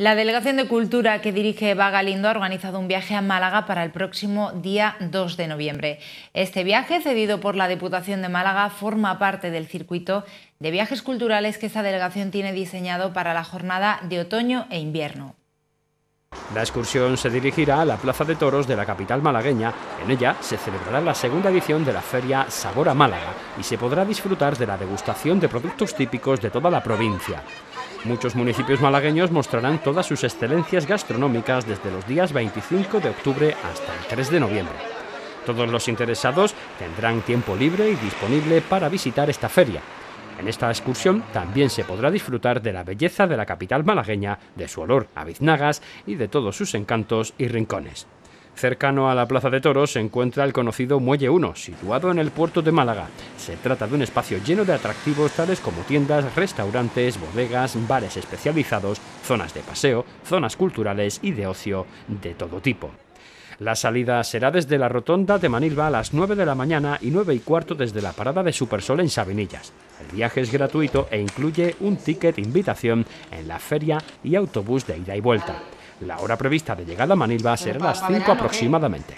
La Delegación de Cultura que dirige Eva Galindo ha organizado un viaje a Málaga para el próximo día 2 de noviembre. Este viaje, cedido por la Diputación de Málaga, forma parte del circuito de viajes culturales que esta delegación tiene diseñado para la jornada de otoño e invierno. La excursión se dirigirá a la Plaza de Toros de la capital malagueña. En ella se celebrará la segunda edición de la feria Sabor a Málaga y se podrá disfrutar de la degustación de productos típicos de toda la provincia. Muchos municipios malagueños mostrarán todas sus excelencias gastronómicas desde los días 25 de octubre hasta el 3 de noviembre. Todos los interesados tendrán tiempo libre y disponible para visitar esta feria. En esta excursión también se podrá disfrutar de la belleza de la capital malagueña, de su olor a biznagas y de todos sus encantos y rincones. Cercano a la Plaza de Toros se encuentra el conocido Muelle 1, situado en el puerto de Málaga. Se trata de un espacio lleno de atractivos tales como tiendas, restaurantes, bodegas, bares especializados, zonas de paseo, zonas culturales y de ocio de todo tipo. La salida será desde la rotonda de Manilva a las 9 de la mañana y 9 y cuarto desde la parada de Supersol en Sabinillas. El viaje es gratuito e incluye un ticket invitación en la feria y autobús de ida y vuelta. La hora prevista de llegada a Manilva será las 5 aproximadamente.